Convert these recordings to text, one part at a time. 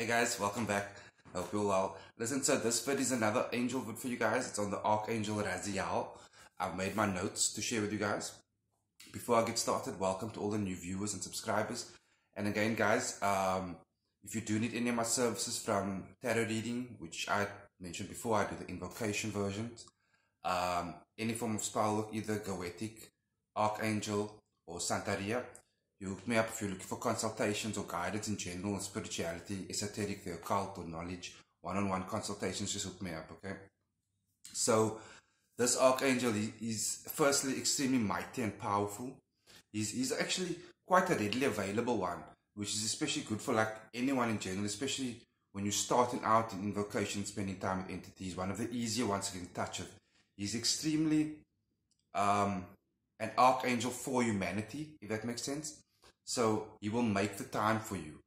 Hey guys, welcome back. I Hope you're well. Listen, so this vid is another angel vid for you guys. It's on the Archangel Raziel. I've made my notes to share with you guys. Before I get started, welcome to all the new viewers and subscribers. And again, guys, um, if you do need any of my services from tarot reading, which I mentioned before, I do the invocation versions. Um, any form of spell, either Goetic, Archangel, or Santeria. You hook me up if you're looking for consultations or guidance in general, spirituality, esoteric, the occult, or knowledge. One on one consultations, just hook me up, okay? So, this archangel is firstly extremely mighty and powerful. He's, he's actually quite a readily available one, which is especially good for like anyone in general, especially when you're starting out in invocation, spending time with entities. One of the easier ones to get in touch with. He's extremely um, an archangel for humanity, if that makes sense. So he will make the time for you.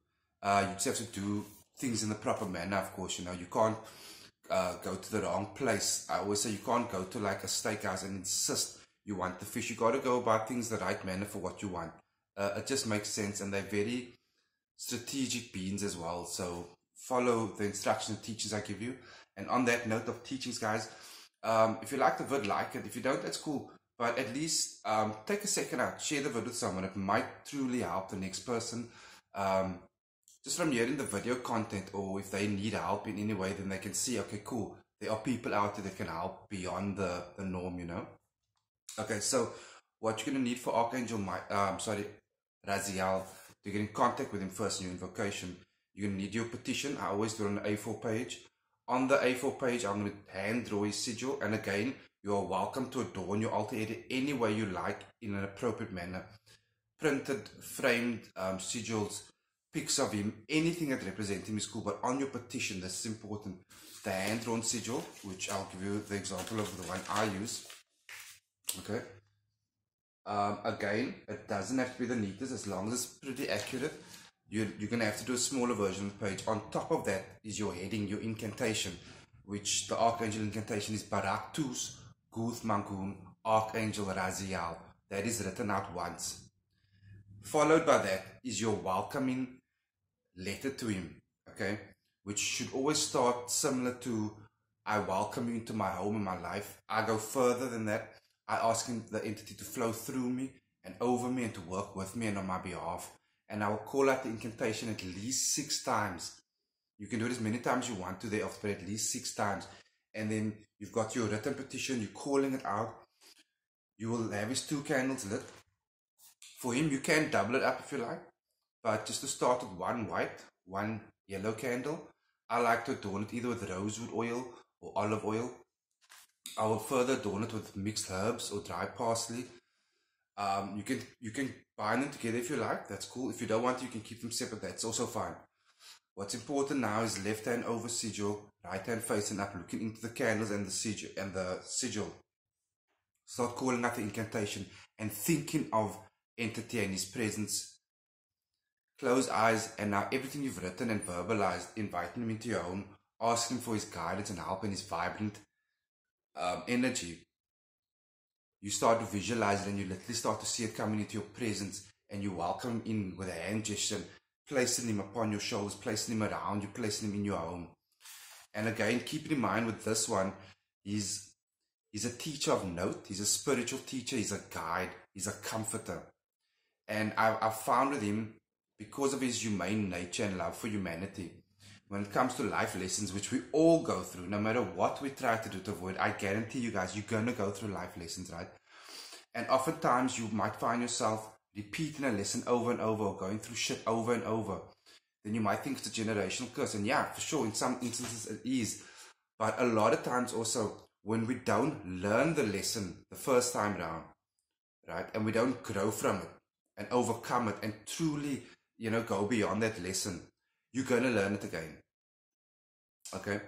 Uh, you just have to do things in the proper manner, of course. You know, you can't uh, go to the wrong place. I always say you can't go to like a steakhouse and insist you want the fish. You got to go about things the right manner for what you want. Uh, it just makes sense, and they're very strategic beings as well. So follow the instructions and teachings I give you. And on that note of teachings, guys, um, if you like the vid, like it. If you don't, that's cool. But at least um, take a second out, share the vid with someone. It might truly help the next person. Um, just from hearing the video content, or if they need help in any way, then they can see, okay, cool. There are people out there that can help beyond the, the norm, you know? Okay, so what you're going to need for Archangel, My, um, sorry, Raziel, to get in contact with him first in your invocation, you're going to need your petition. I always do it on the A4 page. On the A4 page, I'm going to hand draw his sigil. And again, you are welcome to adorn your altar area any way you like in an appropriate manner. Printed, framed um, sigils, pics of him, anything that represents him is cool. But on your petition, this is important. The hand-drawn sigil, which I'll give you the example of the one I use. Okay. Um, again, it doesn't have to be the neatest as long as it's pretty accurate. You're, you're going to have to do a smaller version of the page. On top of that is your heading, your incantation, which the Archangel incantation is Barak Tus Guth Mangun, Archangel Raziel. That is written out once. Followed by that is your welcoming letter to him, okay? Which should always start similar to I welcome you into my home and my life. I go further than that. I ask him, the entity to flow through me and over me and to work with me and on my behalf. And I will call out the incantation at least six times. You can do it as many times you want to thereafter, but at least six times and then you've got your written petition, you're calling it out. You will have his two candles lit. For him, you can double it up if you like, but just to start with one white, one yellow candle. I like to adorn it either with rosewood oil or olive oil. I will further adorn it with mixed herbs or dry parsley. Um, you can you can bind them together if you like. That's cool. If you don't want to, you can keep them separate. That's also fine. What's important now is left hand over sigil, right hand facing up, looking into the candles and the sigil and the sigil. Start calling out the incantation and thinking of entity and his presence. Close eyes and now everything you've written and verbalized, inviting him into your home, asking for his guidance and help in his vibrant um, energy. You start to visualize it and you literally start to see it coming into your presence and you welcome in with a hand gesture placing him upon your shoulders, placing him around you, placing him in your home. And again, keep in mind with this one, he's he's a teacher of note, he's a spiritual teacher, he's a guide, he's a comforter. And I, I found with him, because of his humane nature and love for humanity, when it comes to life lessons, which we all go through, no matter what we try to do to avoid, I guarantee you guys, you're going to go through life lessons, right? And oftentimes you might find yourself repeating a lesson over and over or going through shit over and over, then you might think it's a generational curse. And yeah, for sure, in some instances it is. But a lot of times also, when we don't learn the lesson the first time around, right, and we don't grow from it and overcome it and truly, you know, go beyond that lesson, you're going to learn it again. Okay?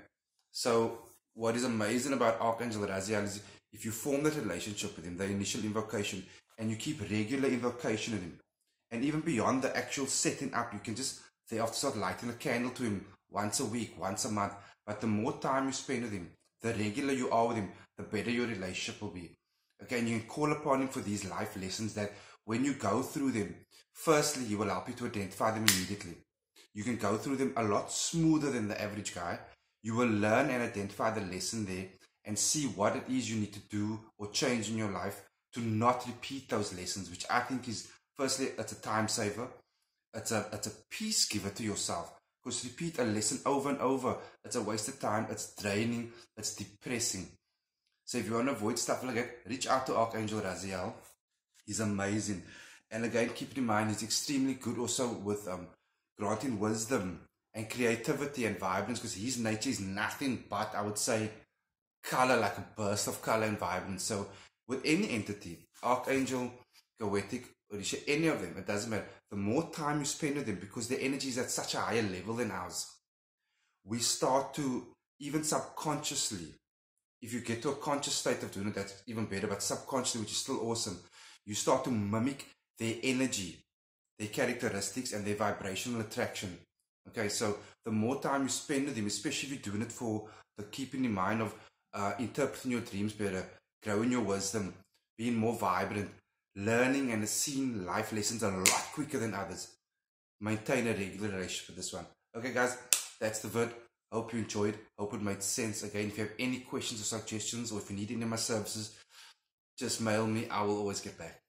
So, what is amazing about Archangel Raziel is if you form that relationship with him, the initial invocation, and you keep regular invocation with him. And even beyond the actual setting up, you can just thereafter start lighting a candle to him once a week, once a month. But the more time you spend with him, the regular you are with him, the better your relationship will be. Okay, and you can call upon him for these life lessons that when you go through them, firstly, he will help you to identify them immediately. You can go through them a lot smoother than the average guy. You will learn and identify the lesson there and see what it is you need to do or change in your life to not repeat those lessons, which I think is firstly, it's a time saver. It's a, it's a peace giver to yourself. Because repeat a lesson over and over, it's a waste of time, it's draining, it's depressing. So if you want to avoid stuff like that, reach out to Archangel Raziel. He's amazing. And again, keep in mind, he's extremely good also with um, granting wisdom and creativity and vibrance because his nature is nothing but, I would say, color, like a burst of color and vibrance. So with any entity, Archangel, Goetic, Orisha, any of them, it doesn't matter. The more time you spend with them, because their energy is at such a higher level than ours, we start to, even subconsciously, if you get to a conscious state of doing it, that's even better, but subconsciously, which is still awesome, you start to mimic their energy, their characteristics, and their vibrational attraction. Okay, so the more time you spend with them, especially if you're doing it for the keeping in mind of uh, interpreting your dreams better, growing your wisdom, being more vibrant, learning and seeing life lessons a lot quicker than others. Maintain a regular relationship with this one. Okay, guys, that's the vid. Hope you enjoyed. Hope it made sense. Again, if you have any questions or suggestions, or if you need any of my services, just mail me. I will always get back.